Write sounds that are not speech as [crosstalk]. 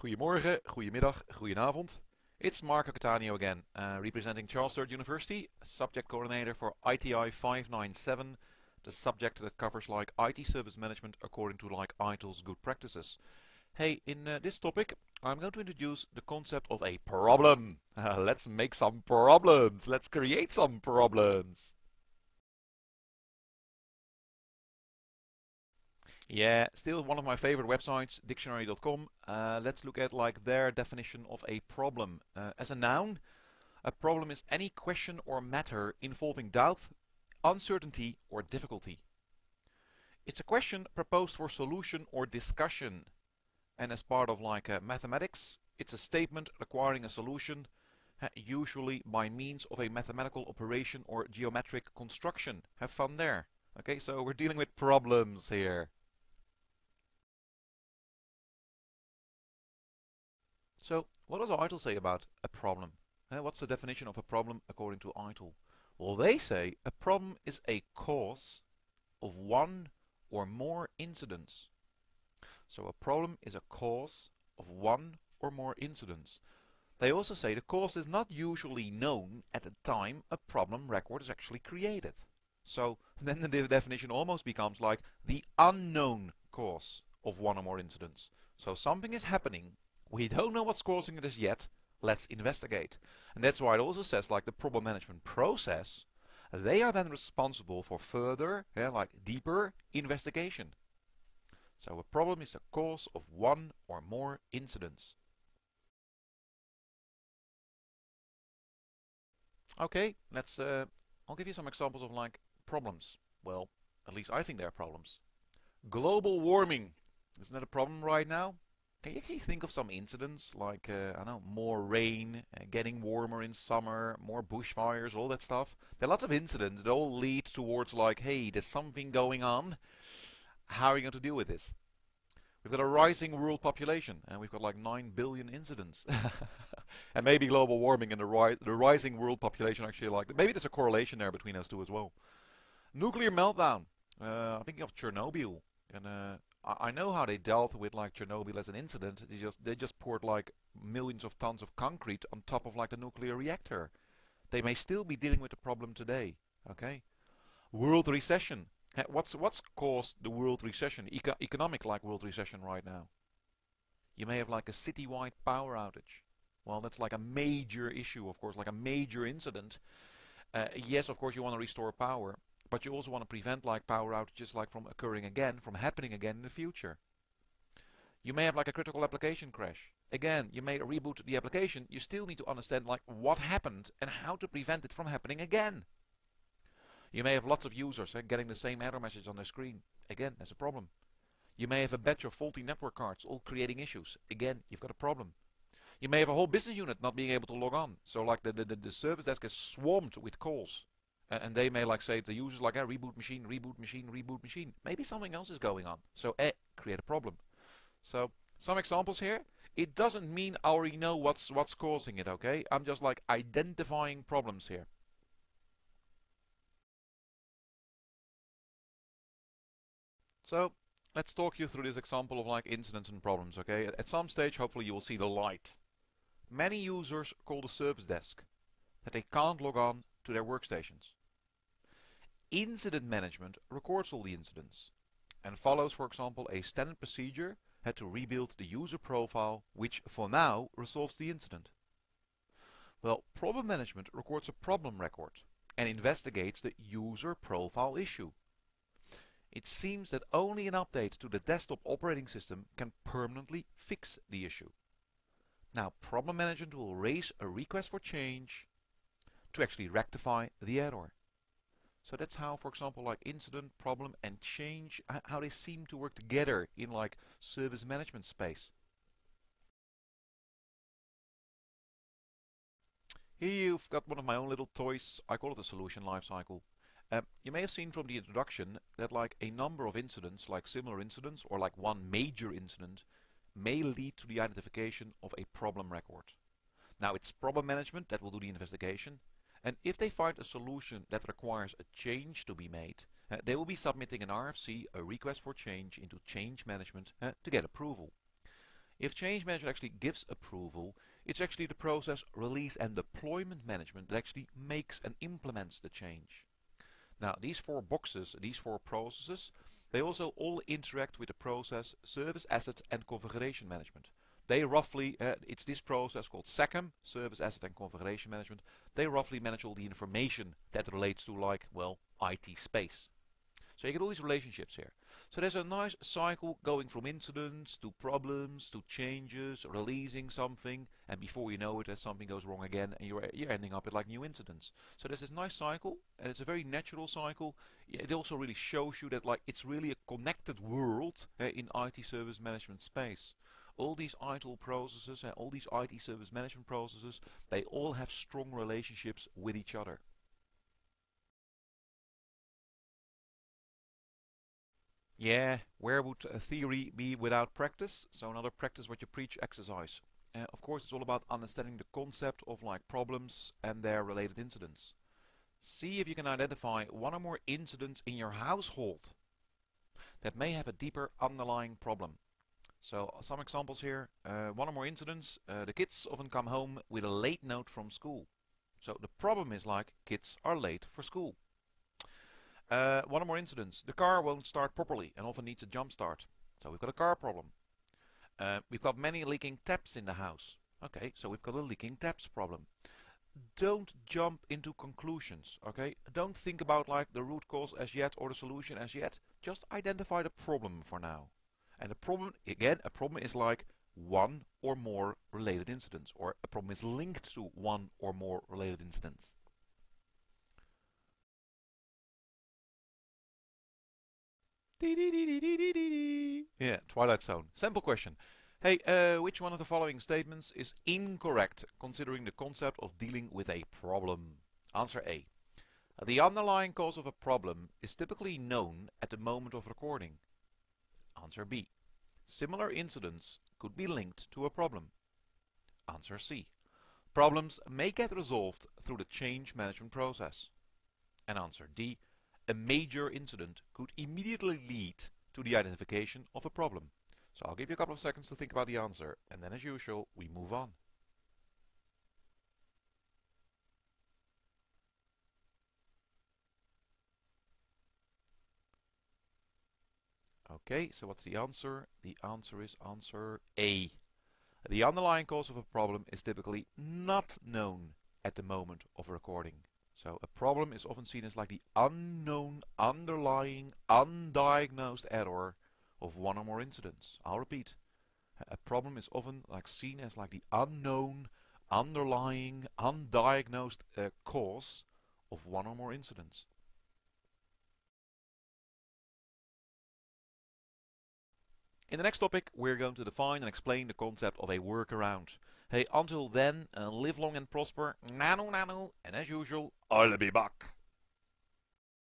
Goedemorgen, goedemiddag, goedenavond. It's Marco Catania again, uh, representing Charles Sturt University, subject coordinator for ITI 597, the subject that covers like IT service management according to like ITIL's good practices. Hey, in uh, this topic, I'm going to introduce the concept of a problem. Uh, [laughs] let's make some problems. Let's create some problems. Yeah, still one of my favorite websites, dictionary.com. Uh, let's look at like their definition of a problem. Uh, as a noun, a problem is any question or matter involving doubt, uncertainty or difficulty. It's a question proposed for solution or discussion. And as part of like uh, mathematics, it's a statement requiring a solution, usually by means of a mathematical operation or geometric construction. Have fun there. Okay, so we're dealing with problems here. So, what does ITIL say about a problem? Uh, what's the definition of a problem according to ITIL? Well, they say a problem is a cause of one or more incidents. So a problem is a cause of one or more incidents. They also say the cause is not usually known at the time a problem record is actually created. So [laughs] then the definition almost becomes like the unknown cause of one or more incidents. So something is happening we don't know what's causing this yet. Let's investigate. And that's why it also says like the problem management process, they are then responsible for further, yeah, like deeper investigation. So a problem is the cause of one or more incidents. Okay, let's, uh, I'll give you some examples of like problems. Well, at least I think they're problems. Global warming. Isn't that a problem right now? Can you, you think of some incidents like, uh, I know, more rain, uh, getting warmer in summer, more bushfires, all that stuff? There are lots of incidents that all lead towards like, hey, there's something going on. How are you going to deal with this? We've got a rising world population, and we've got like 9 billion incidents. [laughs] and maybe global warming and the, ri the rising world population actually like, maybe there's a correlation there between those two as well. Nuclear meltdown. Uh, I'm thinking of Chernobyl. And uh, I know how they dealt with like Chernobyl as an incident. They just they just poured like millions of tons of concrete on top of like a nuclear reactor. They may still be dealing with the problem today. Okay, world recession. What's what's caused the world recession? Eco economic like world recession right now. You may have like a citywide power outage. Well, that's like a major issue, of course, like a major incident. Uh, yes, of course, you want to restore power, but you also want to prevent like power outages like from occurring again, from happening again in the future. You may have like a critical application crash. Again, you may reboot the application, you still need to understand like what happened and how to prevent it from happening again. You may have lots of users eh, getting the same error message on their screen. Again, that's a problem. You may have a batch of faulty network cards all creating issues. Again, you've got a problem. You may have a whole business unit not being able to log on. So like the, the, the service desk is swarmed with calls and, and they may like say the users like a reboot machine, reboot machine, reboot machine. Maybe something else is going on. So eh, create a problem. So some examples here. It doesn't mean I already know what's what's causing it, okay? I'm just like identifying problems here. So let's talk you through this example of like incidents and problems, okay? At some stage, hopefully you will see the light. Many users call the service desk that they can't log on to their workstations. Incident management records all the incidents and follows, for example, a standard procedure had to rebuild the user profile, which for now resolves the incident. Well, problem management records a problem record and investigates the user profile issue. It seems that only an update to the desktop operating system can permanently fix the issue. Now, problem management will raise a request for change to actually rectify the error. So that's how, for example, like incident, problem and change, how they seem to work together in like service management space. Here you've got one of my own little toys, I call it a solution lifecycle. Um, you may have seen from the introduction that like a number of incidents, like similar incidents or like one major incident, may lead to the identification of a problem record. Now it's problem management that will do the investigation, and if they find a solution that requires a change to be made, uh, they will be submitting an RFC, a request for change, into change management uh, to get approval. If change management actually gives approval, it's actually the process release and deployment management that actually makes and implements the change. Now these four boxes, these four processes, they also all interact with the process service asset and configuration management. They roughly, uh, it's this process called SACM, Service Asset and Configuration Management. They roughly manage all the information that relates to like, well, IT space. So you get all these relationships here. So there's a nice cycle going from incidents to problems to changes, releasing something, and before you know it, something goes wrong again, and you're you're ending up with like new incidents. So there's this nice cycle, and it's a very natural cycle. It also really shows you that like it's really a connected world uh, in IT service management space all these ITIL processes and all these IT service management processes, they all have strong relationships with each other. Yeah, where would a theory be without practice? So another practice what you preach exercise. Uh, of course it's all about understanding the concept of like problems and their related incidents. See if you can identify one or more incidents in your household that may have a deeper underlying problem. So some examples here. Uh, one or more incidents. Uh, the kids often come home with a late note from school. So the problem is like kids are late for school. Uh, one or more incidents. The car won't start properly and often needs a jump start. So we've got a car problem. Uh, we've got many leaking taps in the house. Okay, so we've got a leaking taps problem. Don't jump into conclusions, okay? Don't think about like the root cause as yet or the solution as yet. Just identify the problem for now. And a problem, again, a problem is like one or more related incidents or a problem is linked to one or more related incidents. Yeah, Twilight Zone. Simple question. Hey, uh, which one of the following statements is incorrect considering the concept of dealing with a problem? Answer A. The underlying cause of a problem is typically known at the moment of recording. Answer B. Similar incidents could be linked to a problem. Answer C. Problems may get resolved through the change management process. And answer D a major incident could immediately lead to the identification of a problem. So I'll give you a couple of seconds to think about the answer and then as usual we move on. Okay, so what's the answer? The answer is answer A. The underlying cause of a problem is typically not known at the moment of recording. So a problem is often seen as like the unknown, underlying, undiagnosed error of one or more incidents. I'll repeat. A problem is often like seen as like the unknown, underlying, undiagnosed uh, cause of one or more incidents. In the next topic, we're going to define and explain the concept of a workaround. Hey, until then, uh, live long and prosper, nano nano, and as usual, I'll be back.